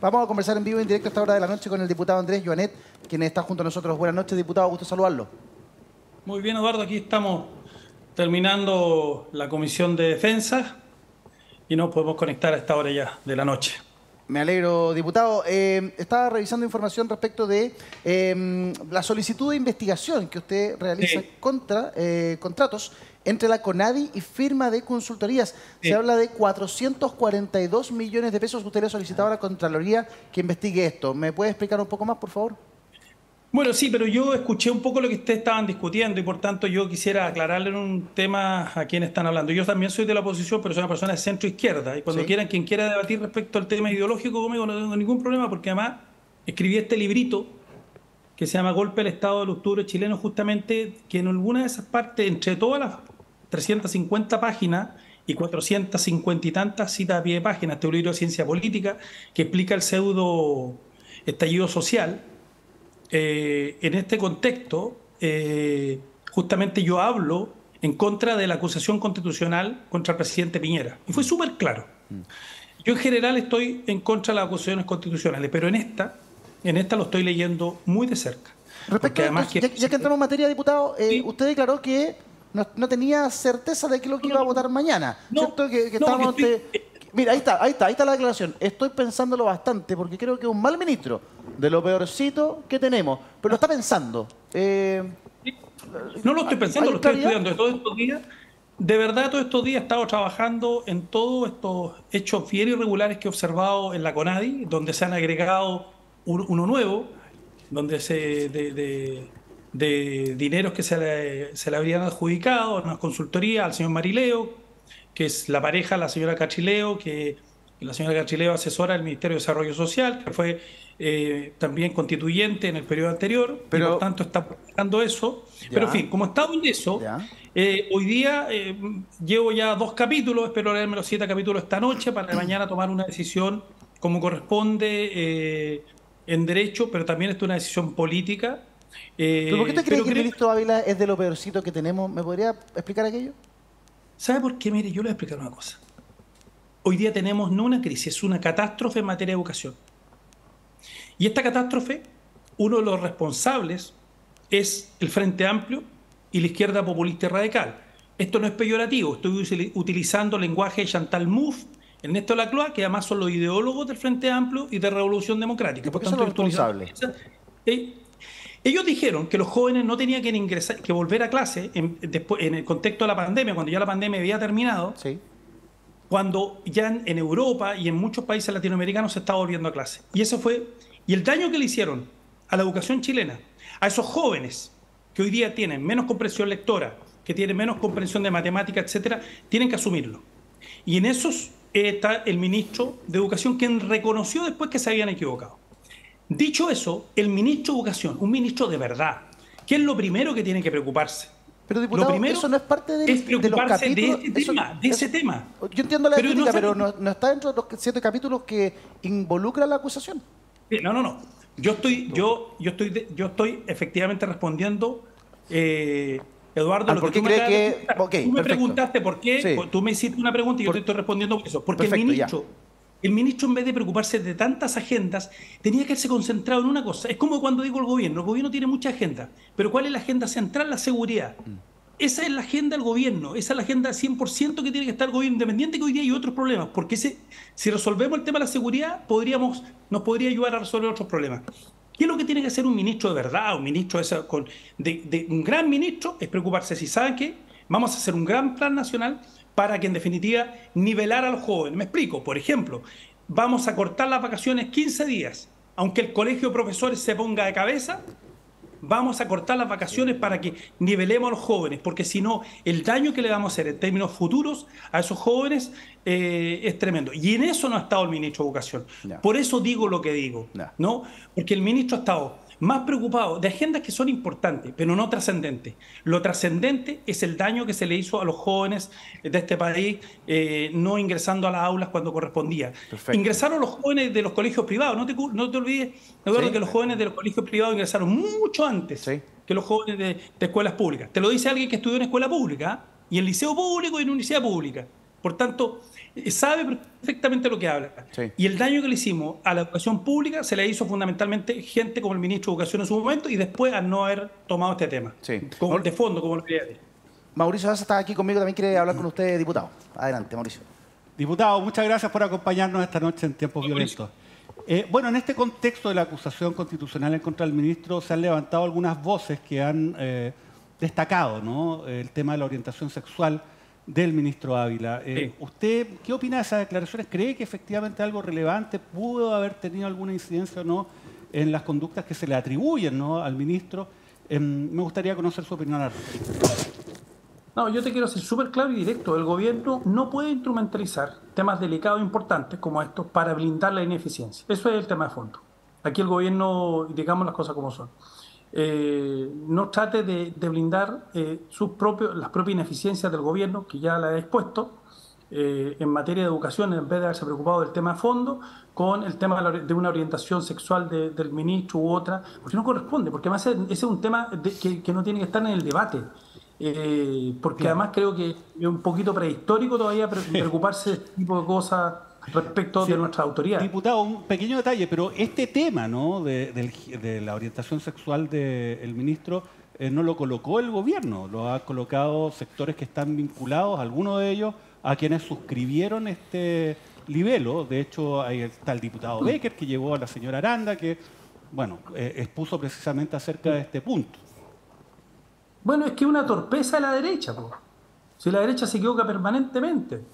Vamos a conversar en vivo en directo a esta hora de la noche con el diputado Andrés Joanet, quien está junto a nosotros. Buenas noches, diputado, gusto saludarlo. Muy bien, Eduardo, aquí estamos terminando la comisión de defensa y nos podemos conectar a esta hora ya de la noche. Me alegro, diputado. Eh, estaba revisando información respecto de eh, la solicitud de investigación que usted realiza contra eh, contratos entre la CONADI y firma de consultorías. Se habla de 442 millones de pesos que usted le ha solicitado a la Contraloría que investigue esto. ¿Me puede explicar un poco más, por favor? Bueno, sí, pero yo escuché un poco lo que ustedes estaban discutiendo y por tanto yo quisiera aclararle un tema a quienes están hablando. Yo también soy de la oposición, pero soy una persona de centro izquierda y cuando quieran, quien quiera debatir respecto al tema ideológico conmigo no tengo ningún problema porque además escribí este librito que se llama Golpe al Estado del Octubre chileno, justamente que en alguna de esas partes, entre todas las 350 páginas y 450 y tantas citas a pie de página, este libro de ciencia política que explica el pseudo estallido social, eh, en este contexto, eh, justamente yo hablo en contra de la acusación constitucional contra el presidente Piñera. Y fue súper claro. Mm. Yo en general estoy en contra de las acusaciones constitucionales, pero en esta, en esta lo estoy leyendo muy de cerca. Respecto además ya, que entramos en materia, diputado, eh, usted declaró que no, tenía certeza de que lo que iba a votar mañana. ¿Cierto? Que, Mira, ahí está, ahí está, ahí está la declaración. Estoy pensándolo bastante porque creo que es un mal ministro, de lo peorcito que tenemos, pero lo está pensando. Eh, no lo estoy pensando, lo estoy estudiando. Todos estos días, de verdad, todos estos días he estado trabajando en todos estos hechos fieros irregulares que he observado en la CONADI, donde se han agregado uno nuevo, donde se de, de, dineros que se le, se le habrían adjudicado a una consultoría al señor Marileo, que es la pareja, la señora Cachileo, que la señora Cachileo asesora del Ministerio de Desarrollo Social, que fue eh, también constituyente en el periodo anterior, pero, y por tanto está buscando eso. Pero en fin, como estado en eso, eh, hoy día eh, llevo ya dos capítulos, espero leerme los siete capítulos esta noche para mañana tomar una decisión como corresponde en derecho, pero también es una decisión política. ¿Pero por qué te crees que el ministro Ávila es de lo peorcito que tenemos? ¿Me podría explicar aquello? ¿Sabe por qué? Mire, yo le voy a explicar una cosa. Hoy día tenemos no una crisis, es una catástrofe en materia de educación. Y esta catástrofe, uno de los responsables es el Frente Amplio y la izquierda populista y radical. Esto no es peyorativo, estoy utilizando el lenguaje de Chantal Mouffe, Ernesto Lacroix, que además son los ideólogos del Frente Amplio y de Revolución Democrática. por, qué son los responsables? Eh, ellos dijeron que los jóvenes no tenían que, ingresar, que volver a clase en, después, en el contexto de la pandemia, cuando ya la pandemia había terminado, cuando ya en, Europa y en muchos países latinoamericanos se estaba volviendo a clase. Y eso fue, y el daño que le hicieron a la educación chilena, a esos jóvenes que hoy día tienen menos comprensión lectora, que tienen menos comprensión de matemática, etcétera, tienen que asumirlo. Y en esos está el ministro de Educación, quien reconoció después que se habían equivocado. Dicho eso, el ministro de Educación, un ministro de verdad, ¿qué es lo primero que tiene que preocuparse? Pero diputado, lo primero eso no es parte de, es preocuparse de, de, este tema, de ese tema. Yo entiendo la pero pero no, está dentro de los siete capítulos que involucra la acusación. No, no, no. Yo estoy, yo, yo estoy, yo estoy efectivamente respondiendo, eh, Eduardo, lo que tú me, que... tú me preguntaste por qué, tú me hiciste una pregunta y yo te estoy respondiendo por eso. Porque el ministro el ministro, en vez de preocuparse de tantas agendas, tenía que haberse concentrado en una cosa. Es como cuando digo el gobierno. El gobierno tiene mucha agenda. Pero ¿cuál es la agenda central? La seguridad. Mm. Esa es la agenda del gobierno. Esa es la agenda 100% que tiene que estar el gobierno, independiente que hoy día hay otros problemas. Porque si resolvemos el tema de la seguridad, podríamos, nos podría ayudar a resolver otros problemas. ¿Qué es lo que tiene que hacer un ministro de verdad, un ministro de, de un gran ministro? Es preocuparse si saben que vamos a hacer un gran plan nacional para que en definitiva nivelar a los jóvenes. Me explico, por ejemplo, vamos a cortar las vacaciones 15 días, aunque el colegio de profesores se ponga de cabeza, vamos a cortar las vacaciones para que nivelemos a los jóvenes, porque si no, el daño que le vamos a hacer en términos futuros a esos jóvenes eh, es tremendo. Y en eso no ha estado el ministro de Educación. Por eso digo lo que digo, ¿no? Porque el ministro ha estado más preocupado de agendas que son importantes, pero no trascendentes. Lo trascendente es el daño que se le hizo a los jóvenes de este país eh, no ingresando a las aulas cuando correspondía. Ingresaron los jóvenes de los colegios privados. No te, no te olvides, Eduardo, que los jóvenes de los colegios privados ingresaron mucho antes que los jóvenes de, escuelas públicas. Te lo dice alguien que estudió en escuela pública ¿ah? y en liceo público y en universidad pública. Por tanto, eh, sabe perfectamente lo que habla. Y el daño que le hicimos a la educación pública se le hizo fundamentalmente gente como el ministro de Educación en su momento y después a no haber tomado este tema. Como de fondo, como lo quería decir. Mauricio Daza está aquí conmigo, también quiere hablar con usted, diputado. Adelante, Mauricio. Diputado, muchas gracias por acompañarnos esta noche en tiempos violentos. Eh, bueno, en este contexto de la acusación constitucional en contra del ministro se han levantado algunas voces que han eh, destacado ¿no? el tema de la orientación sexual del ministro Ávila. Eh, ¿Usted qué opina de esas declaraciones? ¿Cree que efectivamente algo relevante pudo haber tenido alguna incidencia o no en las conductas que se le atribuyen ¿no? al ministro? Em, me gustaría conocer su opinión al respecto. No, yo te quiero ser súper claro y directo. El gobierno no puede instrumentalizar temas delicados e importantes como estos para blindar la ineficiencia. Eso es el tema de fondo. Aquí el gobierno, digamos las cosas como son, eh, no trate de, blindar eh, sus propios, las propias ineficiencias del gobierno, que ya la he expuesto, eh, en materia de educación, en vez de haberse preocupado del tema de fondo, con el tema de una orientación sexual del ministro u otra, porque no corresponde, porque además ese es un tema que, que no tiene que estar en el debate. Porque además creo que es un poquito prehistórico todavía preocuparse de este tipo de cosas respecto de nuestra autoridad. Diputado, un pequeño detalle, pero este tema ¿no? de, la orientación sexual del ministro eh, no lo colocó el gobierno, lo ha colocado sectores que están vinculados, algunos de ellos, a quienes suscribieron este libelo. De hecho, ahí está el diputado Becker, que llevó a la señora Aranda, que bueno, eh, expuso precisamente acerca de este punto. Bueno, es que una torpeza de la derecha, si la derecha se equivoca permanentemente.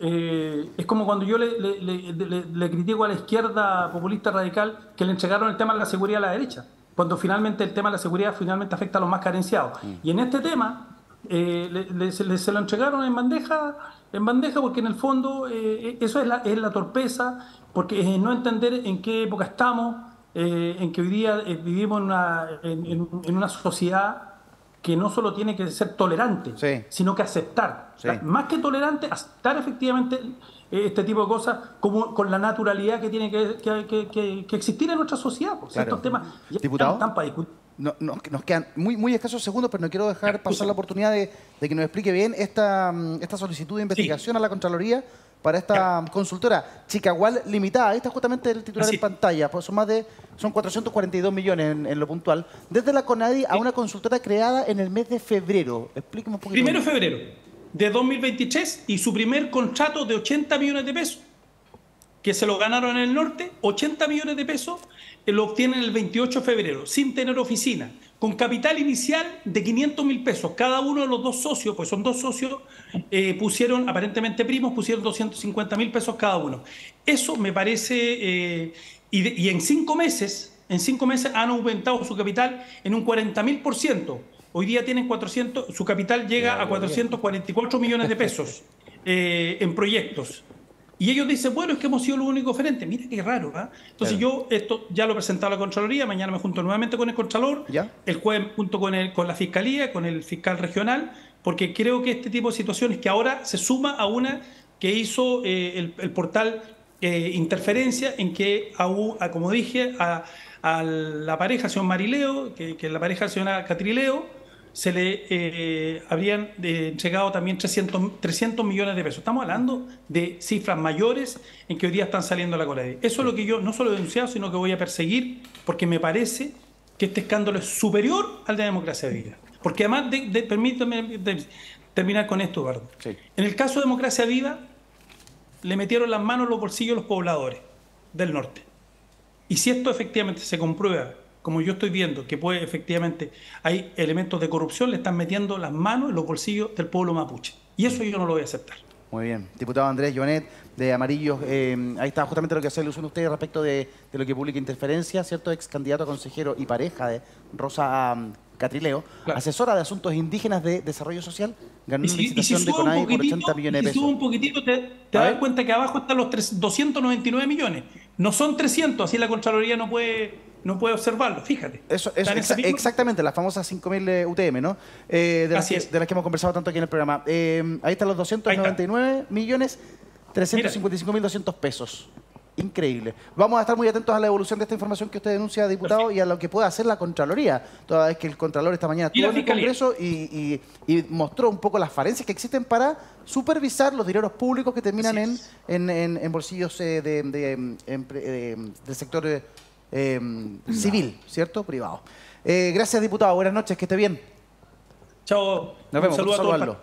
Eh, es como cuando yo le, critico a la izquierda populista radical que le entregaron el tema de la seguridad a la derecha, cuando finalmente el tema de la seguridad finalmente afecta a los más carenciados. Mm. Y en este tema eh, se, lo entregaron en bandeja, en bandeja porque en el fondo eh, eso es la, es la torpeza, porque es no entender en qué época estamos, en que hoy día vivimos en una, en una sociedad que no solo tiene que ser tolerante, sino que aceptar. más que tolerante, aceptar efectivamente eh, este tipo de cosas como con la naturalidad que tiene que, existir en nuestra sociedad. Pues, estos temas. Diputado, No, nos quedan muy, muy escasos segundos, pero no quiero dejar pasar la oportunidad de, que nos explique bien esta, esta solicitud de investigación a la Contraloría para esta consultora Chicagual Limitada. Ahí está justamente el titular en pantalla. Pues son más de son 442 millones en, lo puntual. Desde la CONADI a una consultora creada en el mes de febrero. Explíqueme un poquito. Primero de febrero de 2023 y su primer contrato de 80 millones de pesos, que se lo ganaron en el norte, 80 millones de pesos, eh, lo obtienen el 28 de febrero, sin tener oficina con capital inicial de 500 mil pesos. Cada uno de los dos socios, pues son dos socios, eh, pusieron, aparentemente primos, pusieron 250 mil pesos cada uno. Eso me parece, eh, y, en cinco meses, en cinco meses han aumentado su capital en un 40 mil por ciento. Hoy día tienen 400, su capital llega a 444 millones de pesos eh, en proyectos. Y ellos dicen, bueno, es que hemos sido los únicos oferentes. Mira qué raro, ¿ah? Entonces yo esto ya lo he presentado a la Contraloría, mañana me junto nuevamente con el Contralor, el jueves junto con, el, con la Fiscalía, con el fiscal regional, porque creo que este tipo de situaciones que ahora se suma a una que hizo eh, el, portal eh, Interferencia, en que, a, como dije, a, la pareja, señor Marileo, que, que la pareja, señora Catrileo, se le eh, habrían eh, entregado también 300, 300 millones de pesos. Estamos hablando de cifras mayores en que hoy día están saliendo a la cola. Eso es lo que yo no solo he denunciado, sino que voy a perseguir, porque me parece que este escándalo es superior al de la democracia viva. Porque además, de, permítame terminar con esto, Eduardo. En el caso de democracia viva, le metieron las manos en los bolsillos a los pobladores del norte. Y si esto efectivamente se comprueba como yo estoy viendo, que puede efectivamente hay elementos de corrupción, le están metiendo las manos en los bolsillos del pueblo mapuche. Y eso yo no lo voy a aceptar. Muy bien. Diputado Andrés Joanet, de Amarillos, eh, ahí está justamente lo que hace ilusión usted respecto de, lo que publica Interferencia, ¿cierto? Ex candidato a consejero y pareja de Rosa um, Catrileo, asesora de asuntos indígenas de desarrollo social, ganó una licitación de CONAI por 80 millones de pesos. Si sube un poquitito, te, das cuenta que abajo están los 299 millones. No son 300, así la Contraloría no puede no puede observarlo, fíjate. Eso, exactamente, las famosas 5.000 eh, UTM, ¿no? Eh, de, las que, de, las que, hemos conversado tanto aquí en el programa. Eh, ahí están los 299 millones 355.200 pesos. increíble. Vamos a estar muy atentos a la evolución de esta información que usted denuncia, diputado, y a lo que pueda hacer la Contraloría, toda vez que el Contralor esta mañana estuvo en el Congreso y, mostró un poco las falencias que existen para supervisar los dineros públicos que terminan en, en, bolsillos eh, de, del sector eh, civil, ¿cierto? Privado. Eh, gracias, diputado. Buenas noches, que esté bien. Chao. Nos vemos. Un saludo a todos.